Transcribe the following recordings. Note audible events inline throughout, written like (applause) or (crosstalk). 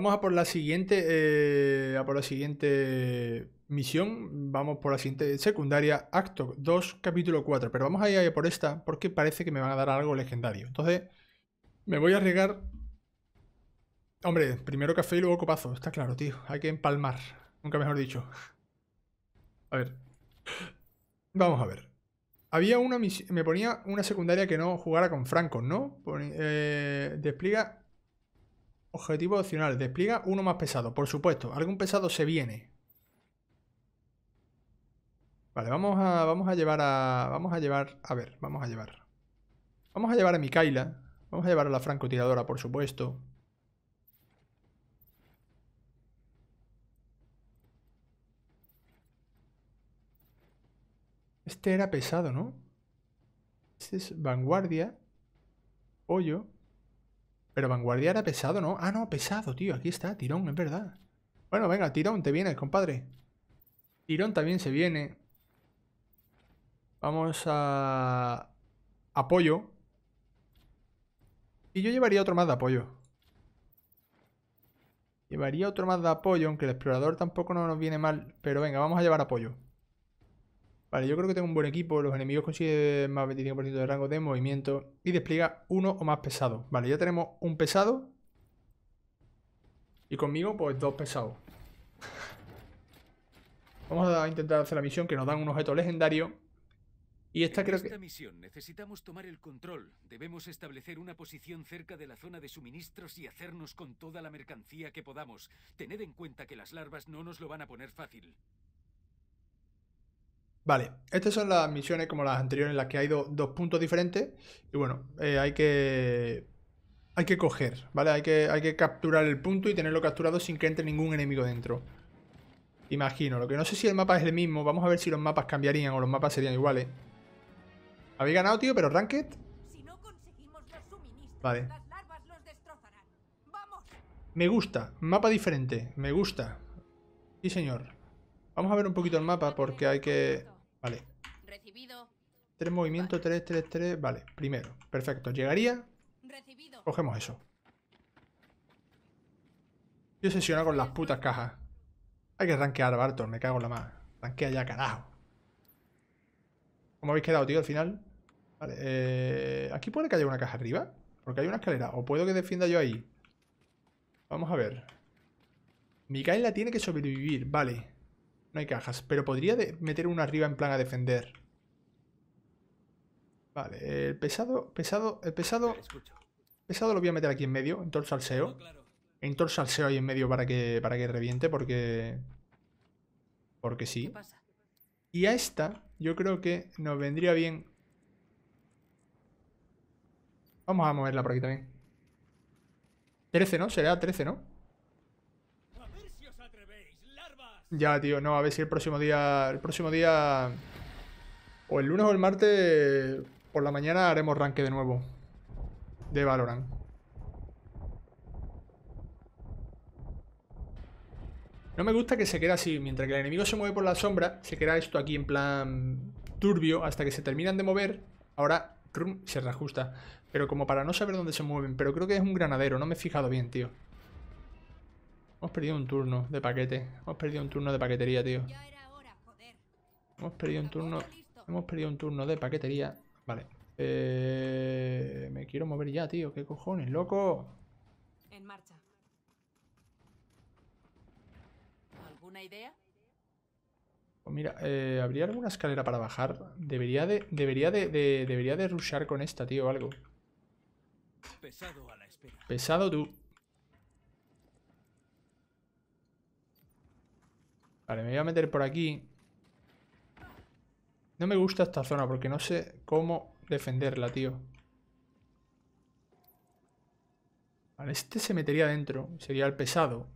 Vamos a por la siguiente. eh, a por la siguiente misión. Vamos por la siguiente secundaria. Acto 2, capítulo 4. Pero vamos a ir por esta porque parece que me van a dar algo legendario. Entonces, me voy a arriesgar. Hombre, primero café y luego copazo. Está claro, tío. Hay que empalmar. Nunca mejor dicho. A ver. Vamos a ver. Había una misión. Me ponía una secundaria que no jugara con francos, ¿no? Eh, despliega. Objetivo opcional. Despliega uno más pesado. Por supuesto. Algún pesado se viene. Vale, vamos a. Vamos a llevar a. Vamos a llevar. A ver, vamos a llevar. Vamos a llevar a Mikaela. Vamos a llevar a la francotiradora, por supuesto. Este era pesado, ¿no? Este es vanguardia. Pollo. Pero vanguardia era pesado, ¿no? Ah, no, pesado, tío. Aquí está, tirón, es verdad. Bueno, venga, tirón, te vienes, compadre. Tirón también se viene. Vamos a... Apoyo. Y yo llevaría otro más de apoyo. Llevaría otro más de apoyo, aunque el explorador tampoco no nos viene mal. Pero venga, vamos a llevar apoyo. Vale, yo creo que tengo un buen equipo. Los enemigos consiguen más 25% de rango de movimiento. Y despliega uno o más pesado. Vale, ya tenemos un pesado. Y conmigo, pues dos pesados. (laughs) Vamos a intentar hacer la misión que nos dan un objeto legendario. Y esta en creo esta que... misión necesitamos tomar el control. Debemos establecer una posición cerca de la zona de suministros y hacernos con toda la mercancía que podamos. Tened en cuenta que las larvas no nos lo van a poner fácil. Vale, estas son las misiones como las anteriores en las que hay do- dos puntos diferentes. Y bueno, eh, hay que... Hay que coger, ¿vale? Hay que, hay que capturar el punto y tenerlo capturado sin que entre ningún enemigo dentro. Imagino. Lo que no sé si el mapa es el mismo. Vamos a ver si los mapas cambiarían o los mapas serían iguales. Habéis ganado, tío, pero Ranked... Si no conseguimos los suministros, Vale. las larvas los destrozarán. ¡Vamos! Me gusta. Mapa diferente. Me gusta. Sí, señor. Vamos a ver un poquito el mapa porque hay que... Recibido. Tres movimientos, tres, tres, tres. Vale, primero. Perfecto. Llegaría. Recibido. Cogemos eso. Estoy obsesionado con las putas cajas. Hay que rankear, Barton. Me cago en la más. Rankea ya, carajo. ¿Cómo habéis quedado, tío, al final? Vale, eh... Aquí puede que haya una caja arriba. Porque hay una escalera. O puedo que defienda yo ahí. Vamos a ver. Micaela tiene que sobrevivir. Vale. No hay cajas. Pero podría meter una arriba en plan a defender. Vale, el pesado, pesado, el pesado, pesado lo voy a meter aquí en medio, en todo el salseo. En todo el salseo ahí en medio para que, para que reviente, porque... Porque ¿Qué sí. Y a esta, yo creo que nos vendría bien... Vamos a moverla por aquí también. 13, ¿no? Será 13, ¿no? A ver si os atrevéis, larvas. Ya, tío, no, a ver si el próximo día. El próximo día. O el lunes o el martes. Por la mañana haremos ranque de nuevo. De Valorant. No me gusta que se quede así. Mientras que el enemigo se mueve por la sombra, se queda esto aquí en plan turbio hasta que se terminan de mover. Ahora se reajusta. Pero como para no saber dónde se mueven. Pero creo que es un granadero. No me he fijado bien, tío. Hemos perdido un turno de paquete. Hemos perdido un turno de paquetería, tío. Hemos perdido un turno. Hemos perdido un turno de paquetería. Vale. Eh, me quiero mover ya, tío. ¿Qué cojones, loco? En marcha. ¿Alguna idea? Pues mira, eh, ¿habría alguna escalera para bajar? Debería de. Debería de. de- debería de rushar con esta, tío, o algo. Pesado a la espera. Pesado tú. Vale, me voy a meter por aquí. No me gusta esta zona porque no sé cómo defenderla, tío. Vale, este se metería dentro. Sería el pesado.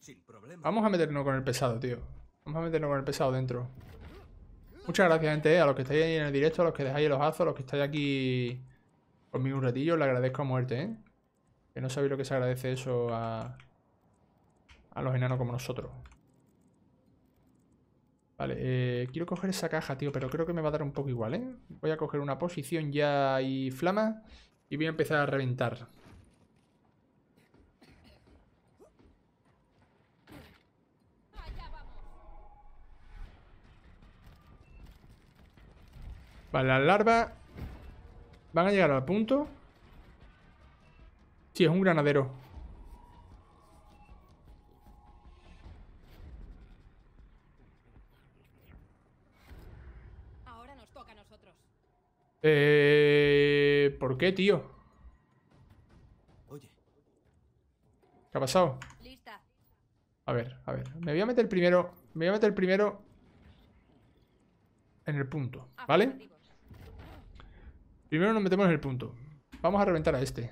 Sin problema. Vamos a meternos con el pesado, tío. Vamos a meternos con el pesado dentro. Muchas gracias, gente, eh, a los que estáis ahí en el directo, a los que dejáis los azos, a los que estáis aquí conmigo un ratillo, le agradezco a muerte, ¿eh? Que no sabéis lo que se agradece eso a, a los enanos como nosotros. Vale, eh, quiero coger esa caja, tío, pero creo que me va a dar un poco igual, ¿eh? Voy a coger una posición ya y flama y voy a empezar a reventar. Vale, las larvas van a llegar al punto. Sí, es un granadero. Eh, ¿Por qué, tío? Oye, ¿Qué ha pasado? Lista. A ver, a ver. Me voy a meter primero. Me voy a meter primero. En el punto, ¿vale? Afirmativos. Primero nos metemos en el punto. Vamos a reventar a este.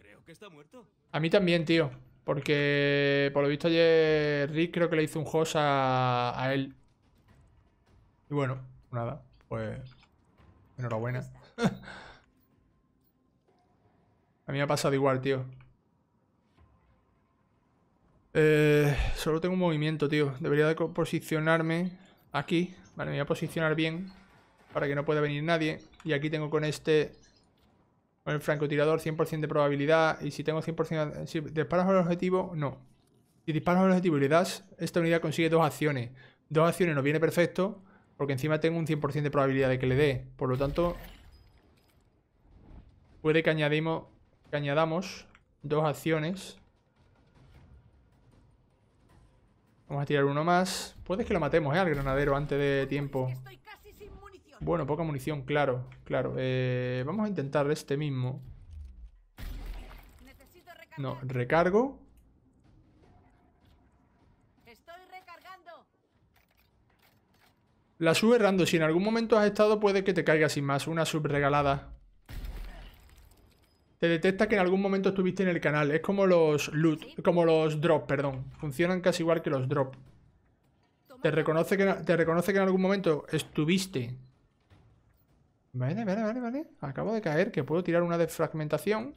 creo que está muerto. A mí también, tío. Porque por lo visto ayer Rick creo que le hizo un host a, a él. Y bueno, nada. Pues. Enhorabuena. (laughs) A mí me ha pasado igual, tío. Eh, solo tengo un movimiento, tío. Debería de posicionarme aquí. Vale, me voy a posicionar bien. Para que no pueda venir nadie. Y aquí tengo con este... Con el francotirador 100% de probabilidad. Y si tengo 100%... Si disparas al objetivo, no. Si disparas al objetivo y le das, esta unidad consigue dos acciones. Dos acciones nos viene perfecto. Porque encima tengo un 100% de probabilidad de que le dé. Por lo tanto... Puede que añadimos... Que añadamos dos acciones. Vamos a tirar uno más. Puede que lo matemos, ¿eh? Al granadero antes de tiempo. Bueno, poca munición, claro, claro. Eh, vamos a intentar este mismo. No, recargo. Estoy recargando. La sub errando. Si en algún momento has estado, puede que te caiga sin más. Una sub regalada. Te detecta que en algún momento estuviste en el canal. Es como los loot, como los drop, perdón. Funcionan casi igual que los drop. Te reconoce que, te reconoce que en algún momento estuviste. Vale, vale, vale, vale. Acabo de caer, que puedo tirar una defragmentación.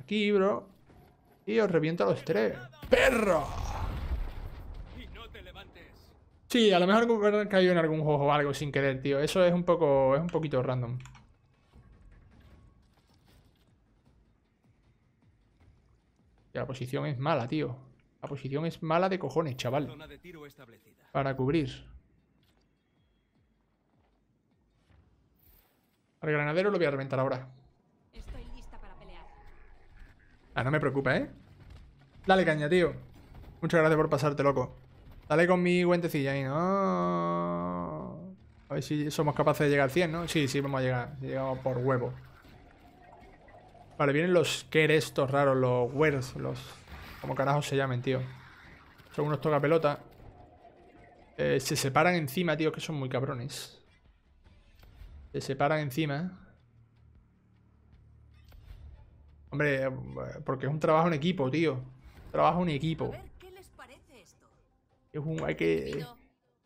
Aquí, bro. Y os reviento a los tres. ¡Perro! Y no te levantes. Sí, a lo mejor habrán caído en algún juego o algo sin querer, tío. Eso es un poco. es un poquito random. La posición es mala, tío. La posición es mala de cojones, chaval. Para cubrir. Al granadero lo voy a reventar ahora. Estoy lista para pelear. Ah, no me preocupa, ¿eh? Dale caña, tío. Muchas gracias por pasarte, loco. Dale con mi guentecilla ahí, ¿no? A ver si somos capaces de llegar al 100, ¿no? Sí, sí, vamos a llegar. Llegamos por huevo. Vale, vienen los Ker estos raros, los Wers, los... Como carajos se llamen, tío. Son unos tocapelota. Eh, se separan encima, tío, que son muy cabrones. Se separan encima. Hombre, eh, porque es un trabajo en equipo, tío. Trabajo en equipo. Es un, hay que...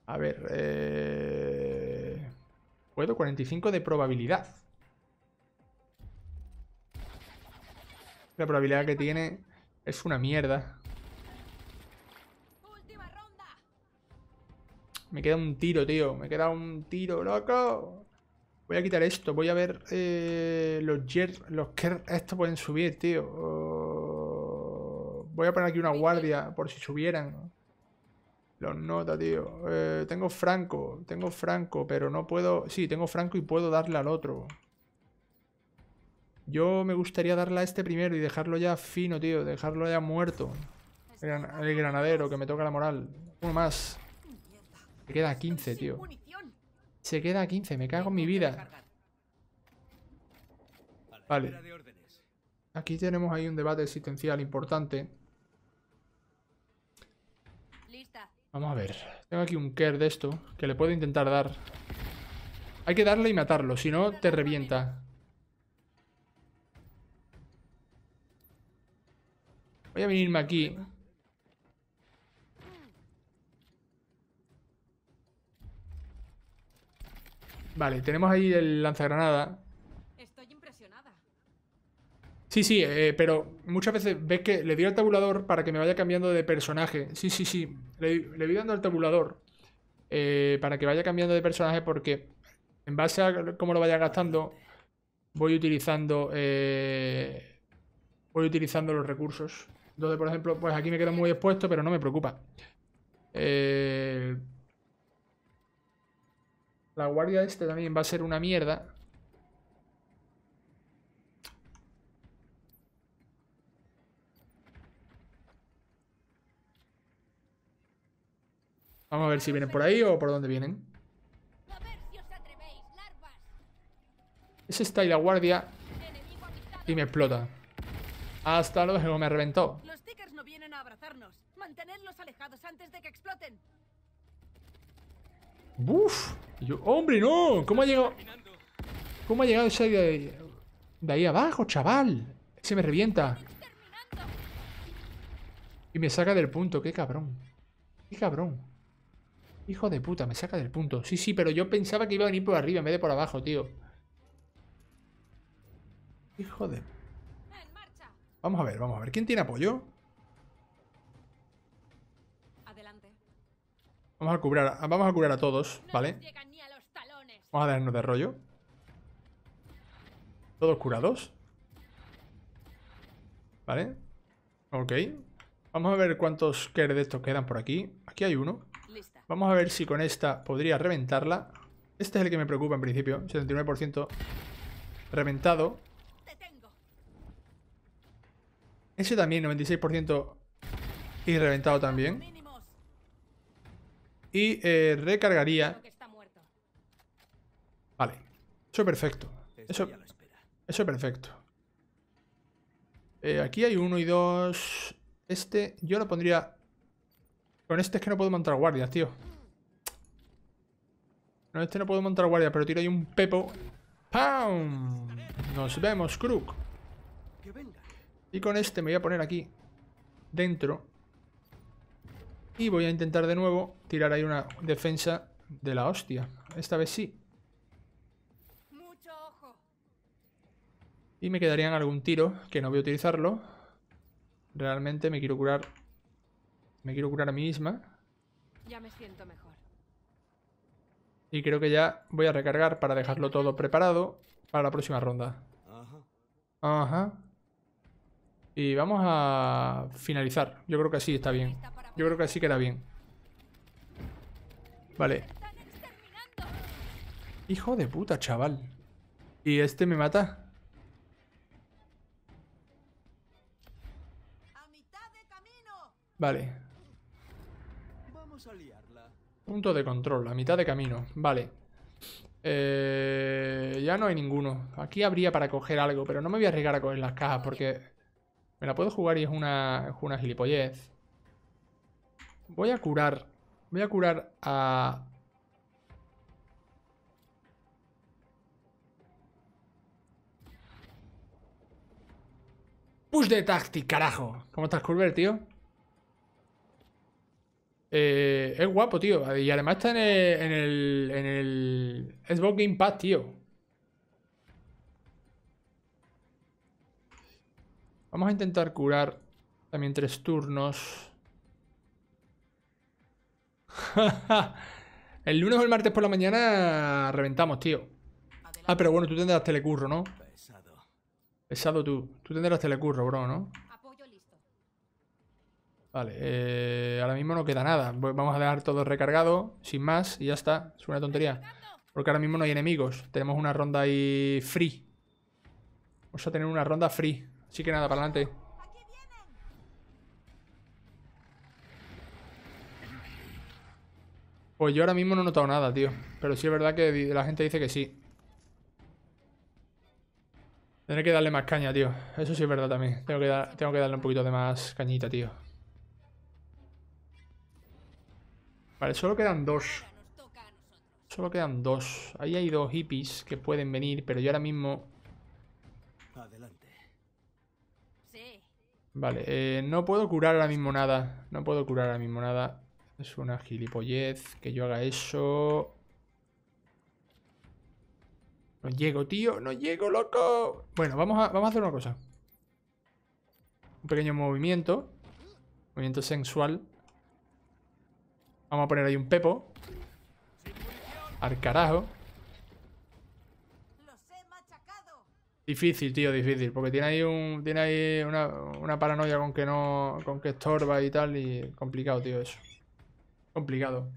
A ver, eh... Puedo 45 de probabilidad. La probabilidad que tiene es una mierda. Me queda un tiro, tío. Me queda un tiro, loco. Voy a quitar esto. Voy a ver eh, los yer, los que estos pueden subir, tío. Voy a poner aquí una guardia por si subieran. Los nota, tío. Eh, tengo Franco, tengo Franco, pero no puedo... Sí, tengo Franco y puedo darle al otro. Yo me gustaría darle a este primero y dejarlo ya fino, tío. Dejarlo ya muerto. El, gran- el granadero, que me toca la moral. Uno más. Me queda Estoy 15, sin tío. Se queda a 15, me cago en mi vida. Vale. Aquí tenemos ahí un debate existencial importante. Lista. Vamos a ver. Tengo aquí un Ker de esto que le puedo intentar dar. Hay que darle y matarlo, si no te revienta. Voy a venirme aquí. Vale, tenemos ahí el lanzagranada. Estoy impresionada. Sí, sí, eh, pero muchas veces ves que le doy al tabulador para que me vaya cambiando de personaje. Sí, sí, sí. Le, voy dando al tabulador eh, para que vaya cambiando de personaje porque en base a cómo lo vaya gastando, voy utilizando eh, voy utilizando los recursos. Entonces, por ejemplo, pues aquí me quedo muy expuesto, pero no me preocupa. Eh, La guardia este también va a ser una mierda. Vamos a ver si vienen por ahí o por dónde vienen. Ese está ahí la guardia y me explota. Hasta luego, me reventó. Los tickers no vienen a abrazarnos. Mantenedlos alejados antes de que exploten. ¡Buf! Yo- ¡Hombre, no! ¿Cómo ha llegado? ¿Cómo ha llegado ese de ahí, de ahí abajo, chaval? Se me revienta. Y me saca del punto, qué cabrón. Qué cabrón. Hijo de puta, me saca del punto. Sí, sí, pero yo pensaba que iba a venir por arriba en vez de por abajo, tío. Hijo de... Vamos a ver, vamos a ver. ¿Quién tiene apoyo? Adelante. Vamos a curar, vamos a curar a todos, ¿vale? Vamos a darnos de rollo. Todos curados. ¿Vale? Ok. Vamos a ver cuántos care de estos quedan por aquí. Aquí hay uno. Vamos a ver si con esta podría reventarla. Este es el que me preocupa en principio. 79% reventado. Ese también, 96% y reventado también. Y eh, recargaría. Vale. Eso es perfecto. Eso, eso es perfecto. Eh, aquí hay uno y dos. Este, yo lo pondría. Con este es que no puedo montar guardias, tío. No, este no puedo montar guardias, pero tiro ahí un pepo. ¡Pam! Nos vemos, Crook. Y con este me voy a poner aquí dentro. Y voy a intentar de nuevo tirar ahí una defensa de la hostia. Esta vez sí. Y me quedarían algún tiro que no voy a utilizarlo. Realmente me quiero curar. Me quiero curar a mí misma. Ya me siento mejor. Y creo que ya voy a recargar para dejarlo todo preparado para la próxima ronda. Ajá. Ajá. Y vamos a finalizar. Yo creo que así está bien. Yo creo que así queda bien. Vale. Hijo de puta, chaval. ¿Y este me mata? Vale. Punto de control, a mitad de camino. Vale. Eh, ya no hay ninguno. Aquí habría para coger algo, pero no me voy a arriesgar a coger las cajas porque me la puedo jugar y es una, es una gilipollez. Voy a curar. Voy a curar a... Push de táctic, carajo. ¿Cómo estás, Culver, tío? Eh, es guapo, tío. Y además está en el, en el, en el Xbox Game Pass, tío. Vamos a intentar curar también tres turnos. (laughs) el lunes o el martes por la mañana reventamos, tío. Ah, pero bueno, tú tendrás telecurro, ¿no? Pesado. Pesado tú. Tú tendrás telecurro, bro, ¿no? Vale, eh, ahora mismo no queda nada. Vamos a dejar todo recargado, sin más, y ya está. Es una tontería. Porque ahora mismo no hay enemigos. Tenemos una ronda ahí free. Vamos a tener una ronda free. Así que nada, para adelante. Pues yo ahora mismo no he notado nada, tío. Pero sí es verdad que la gente dice que sí. Tendré que darle más caña, tío. Eso sí es verdad también. Tengo que, tengo que darle un poquito de más cañita, tío. Vale, solo quedan dos. Solo quedan dos. Ahí hay dos hippies que pueden venir, pero yo ahora mismo... Adelante. Vale, eh, no puedo curar ahora mismo nada. No puedo curar ahora mismo nada. Es una gilipollez que yo haga eso. No llego, tío. No llego, loco. Bueno, vamos a, vamos a hacer una cosa. Un pequeño movimiento. Movimiento sensual. Vamos a poner ahí un pepo. Al carajo. Difícil, tío, difícil. Porque tiene ahí un. Tiene ahí una, una paranoia con que no. con que estorba y tal. Y complicado, tío, eso. complicado.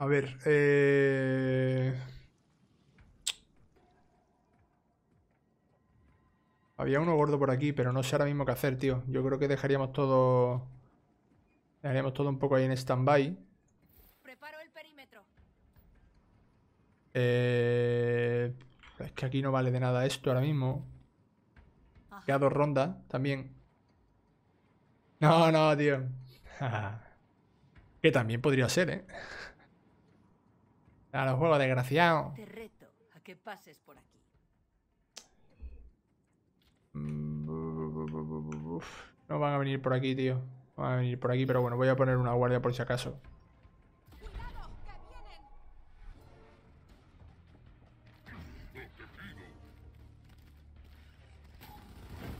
A ver, eh... Había uno gordo por aquí, pero no sé ahora mismo qué hacer, tío. Yo creo que dejaríamos todo... Dejaríamos todo un poco ahí en stand-by. Eh... Es que aquí no vale de nada esto ahora mismo. Queda dos rondas también. No, no, tío. (laughs) que también podría ser, ¿eh? A los juegos desgraciados. Te reto a que pases por aquí. Mm, uf, No van a venir por aquí, tío. No van a venir por aquí, pero bueno, voy a poner una guardia por si acaso. ¡Cuidado! ¡Que vienen!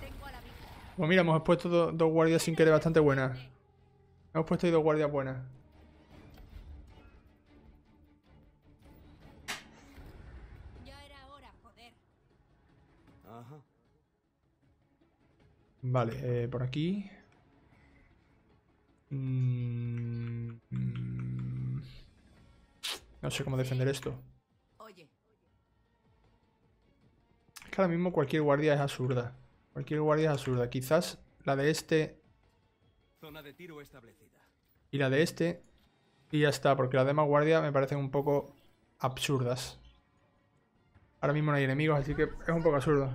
Tengo a la vista. Pues mira, hemos puesto do- dos guardias sin querer bastante buenas. Hemos puesto ahí dos guardias buenas. Ya era hora, joder. Ajá. Vale, eh, por aquí. Mm, mm. No sé cómo defender esto. Oye, Es que ahora mismo cualquier guardia es absurda. Cualquier guardia es absurda. Quizás la de este Zona de tiro establecida. y la de este. Y ya está, porque las demás guardias me parecen un poco absurdas. Ahora mismo no hay enemigos, así que es un poco absurdo.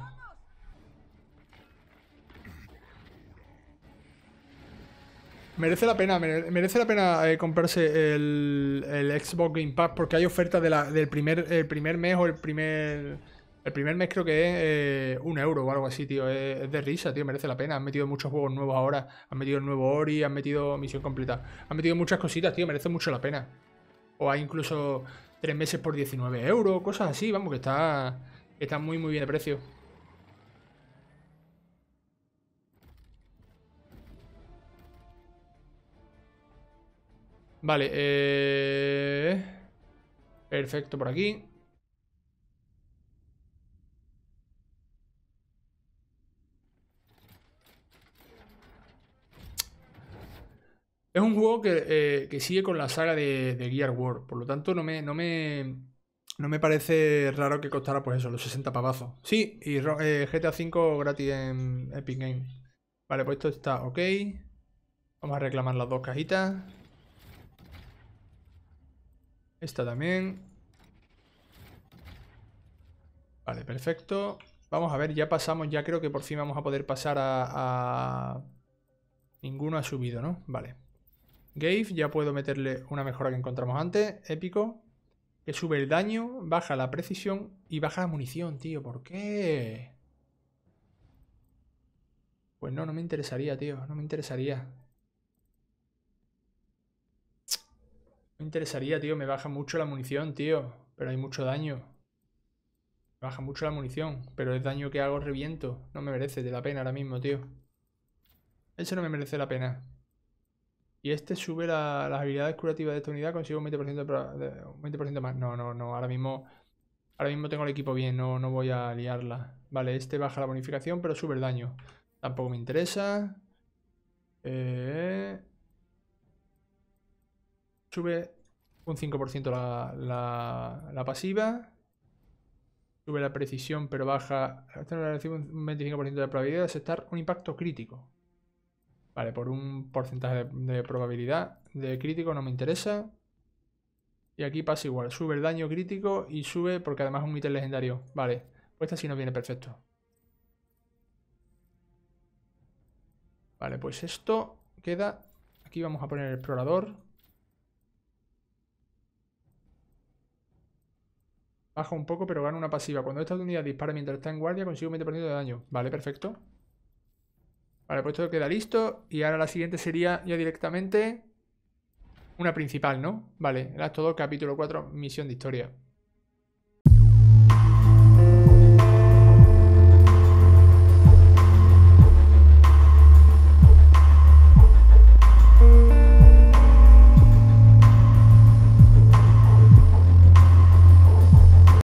Merece la pena, mere- merece la pena eh, comprarse el, el Xbox Game Pass porque hay ofertas de del primer, el primer mes o el primer... El primer mes creo que es eh, un euro o algo así, tío. Es, es de risa, tío. Merece la pena. Han metido muchos juegos nuevos ahora. Han metido el nuevo Ori, han metido misión completa. Han metido muchas cositas, tío. Merece mucho la pena. O hay incluso tres meses por 19 euros, cosas así. Vamos, que está, está muy, muy bien de precio. Vale, eh... Perfecto por aquí. Es un juego que, eh, que sigue con la saga de, de Gear War, por lo tanto no me, no me, no me parece raro que costara pues eso, los 60 pavazos. Sí, y eh, GTA V gratis en Epic Games. Vale, pues esto está ok. Vamos a reclamar las dos cajitas. Esta también. Vale, perfecto. Vamos a ver, ya pasamos, ya creo que por fin vamos a poder pasar a... a... Ninguno ha subido, ¿no? Vale. Gave, ya puedo meterle una mejora que encontramos antes. Épico. Que sube el daño, baja la precisión y baja la munición, tío. ¿Por qué? Pues no, no me interesaría, tío. No me interesaría. Me interesaría, tío. Me baja mucho la munición, tío. Pero hay mucho daño. Me baja mucho la munición. Pero el daño que hago reviento. No me merece de la pena ahora mismo, tío. Ese no me merece la pena. Y este sube la- las habilidades curativas de esta unidad, consigo un 20%, de pro- de- un 20% más. No, no, no. Ahora mismo, ahora mismo tengo el equipo bien, no, no voy a liarla. Vale, este baja la bonificación, pero sube el daño. Tampoco me interesa. Eh, Sube un 5% la, la, la pasiva. Sube la precisión, pero baja. Recibe un 25% de probabilidad de aceptar un impacto crítico. Vale, por un porcentaje de, probabilidad de crítico no me interesa. Y aquí pasa igual. Sube el daño crítico y sube porque además es un ítem legendario. Vale, pues esta sí nos viene perfecto. Vale, pues esto queda... Aquí vamos a poner el explorador. Baja un poco, pero gana una pasiva. Cuando esta unidad dispara mientras está en guardia, consigue un 20% de daño. Vale, perfecto. Vale, pues esto queda listo. Y ahora la siguiente sería ya directamente una principal, ¿no? Vale, el acto 2, capítulo 4, misión de historia.